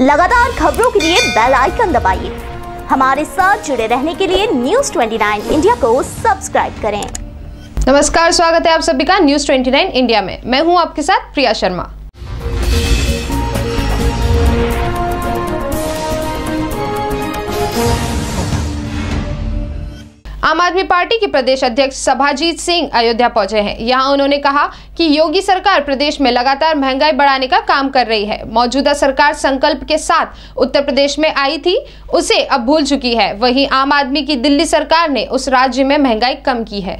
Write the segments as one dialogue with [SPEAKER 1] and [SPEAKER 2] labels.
[SPEAKER 1] लगातार खबरों के लिए बेल आइकन दबाइए। हमारे साथ जुड़े रहने के लिए न्यूज़ 29 इंडिया को सब्सक्राइब करें।
[SPEAKER 2] नमस्कार, स्वागत है आप सभी का न्यूज़ 29 इंडिया में। मैं हूँ आपके साथ प्रिया शर्मा। आम आदमी पार्टी के प्रदेश अध्यक्ष सभाजीत सिंह अयोध्या पहुँचे हैं। यहाँ उन्होंने कहा कि योगी सरकार प्रदेश में लगातार महँगाई बढ़ाने का काम कर रही है। मौजूदा सरकार संकल्प के साथ उत्तर प्रदेश में आई थी, उसे अब भूल चुकी है। वहीं आम आदमी की दिल्ली सरकार ने उस राज्य में महँगाई कम की है।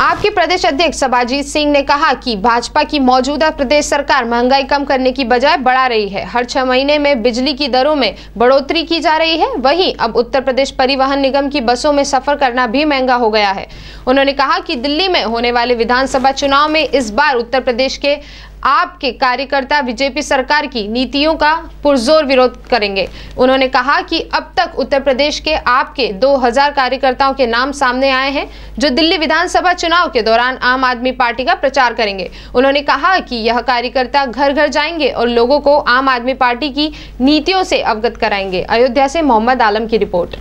[SPEAKER 2] आपके प्रदेश अध्यक्ष सभाजीत सिंह ने कहा कि भाजपा की मौजूदा प्रदेश सरकार महँगाई कम करने की बजाय बढ़ा रही है। हर छह महीने में बिजली की दरों में बढ़ोतरी की जा रही है। वहीं अब उत्तर प्रदेश परिवहन निगम की बसों में सफ़र करना भी महँगा हो गया है। उन्होंने कहा कि दिल्ली में होने वाले विधानसभा चुनाव में इस बार उत्तर प्रदेश के आपके कार्यकर्ता बीजेपी सरकार की नीतियों का पुरजोर विरोध करेंगे। उन्होंने कहा कि अब तक उत्तर प्रदेश के आपके 2000 कार्यकर्ताओं के नाम सामने आए हैं, जो दिल्ली विधानसभा चुनाव के दौरान आम आदमी पार्टी का प्रचार करेंगे। उन्होंने कहा कि यह कार्यकर्ता घर घर जाएँगे और लोगों को आम आदमी पार्टी की नीतियों से अवगत कराएँगे। अयोध्या से मोहम्मद आलम की रिपोर्ट।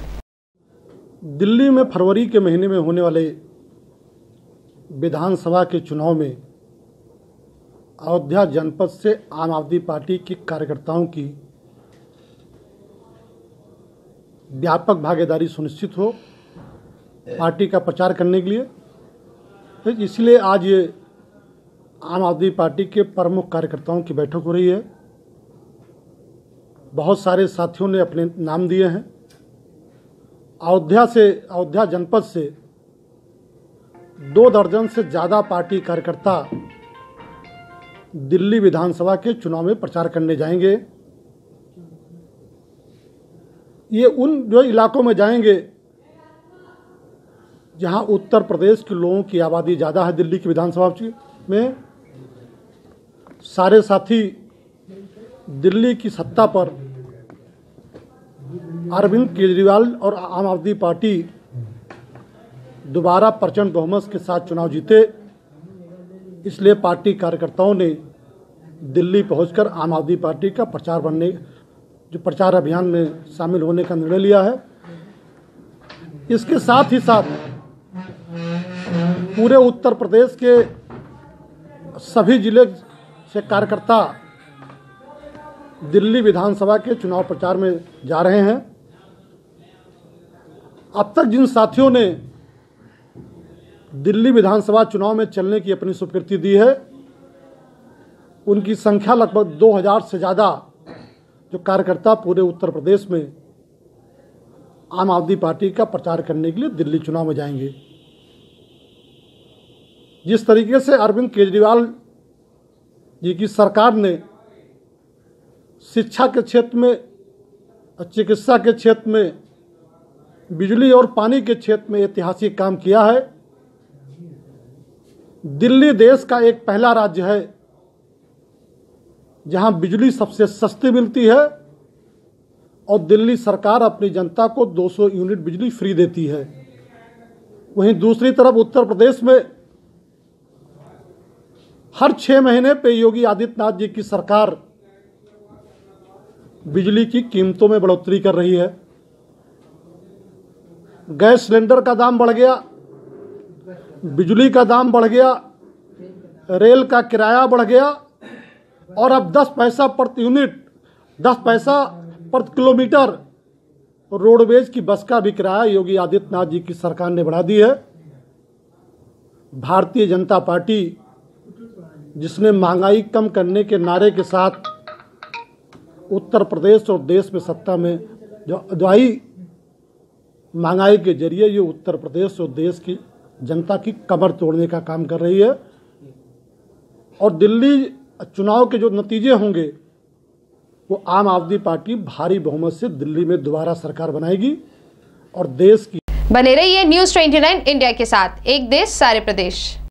[SPEAKER 3] दिल्ली में फरवरी के महीने में होने वाले विधानसभा के चुनाव में अयोध्या जनपद से आम आदमी पार्टी के कार्यकर्ताओं की व्यापक भागीदारी सुनिश्चित हो पार्टी का प्रचार करने के लिए। तो इसलिए आज ये आम आदमी पार्टी के प्रमुख कार्यकर्ताओं की बैठक हो रही है। बहुत सारे साथियों ने अपने नाम दिए हैं। अयोध्या से, अयोध्या जनपद से दो दर्जन से ज़्यादा पार्टी कार्यकर्ता दिल्ली विधानसभा के चुनाव में प्रचार करने जाएँगे। ये उन जो इलाकों में जाएँगे, जहाँ उत्तर प्रदेश के लोगों की आबादी ज़्यादा है, दिल्ली की विधानसभा में, सारे साथी दिल्ली की सत्ता पर अरविंद केजरीवाल और आम आदमी पार्टी दोबारा प्रचंड बहुमत के साथ चुनाव जीते। इसलिए पार्टी कार्यकर्ताओं ने दिल्ली पहुंचकर आम आदमी पार्टी का प्रचार बनने, जो प्रचार अभियान में शामिल होने का निर्णय लिया है। इसके साथ ही साथ पूरे उत्तर प्रदेश के सभी ज़िले से कार्यकर्ता दिल्ली विधानसभा के चुनाव प्रचार में जा रहे हैं। अब तक जिन साथियों ने दिल्ली विधानसभा चुनाव में चलने की अपनी स्वीकृति दी है। उनकी संख्या लगभग 2000 से ज़्यादा जो कार्यकर्ता पूरे उत्तर प्रदेश में आम आदमी पार्टी का प्रचार करने के लिए दिल्ली चुनाव में जाएँगे। जिस तरीके से अरविंद केजरीवाल जी की सरकार ने शिक्षा के क्षेत्र में, चिकित्सा के क्षेत्र में, बिजली और पानी के क्षेत्र में ऐतिहासिक काम किया है दिल्ली देश का एक पहला राज्य है, जहाँ बिजली सबसे सस्ती मिलती है और दिल्ली सरकार अपनी जनता को 200 यूनिट बिजली फ्री देती है। वहीं दूसरी तरफ़ उत्तर प्रदेश में हर छः महीने पे योगी आदित्यनाथ जी की सरकार बिजली की कीमतों में बढ़ोतरी कर रही है। गैस सिलेंडर का दाम बढ़ गया बिजली का दाम बढ़ गया, रेल का किराया बढ़ गया, और अब 10 पैसा प्रति यूनिट 10 पैसा प्रति किलोमीटर रोडवेज़ की बस का भी किराया योगी आदित्यनाथ जी की सरकार ने बढ़ा दी है। भारतीय जनता पार्टी, जिसने महँगाई कम करने के नारे के साथ उत्तर प्रदेश और देश में सत्ता में जो अदवाई महँगाई के ज़रिए ये उत्तर प्रदेश और देश की जनता की कमर तोड़ने का काम कर रही है। और दिल्ली चुनाव के जो नतीजे होंगे, वो आम आदमी पार्टी भारी बहुमत से दिल्ली में दोबारा सरकार बनाएगी और देश की
[SPEAKER 2] बने रहिए न्यूज़ 29 इंडिया के साथ। एक देश, सारे प्रदेश।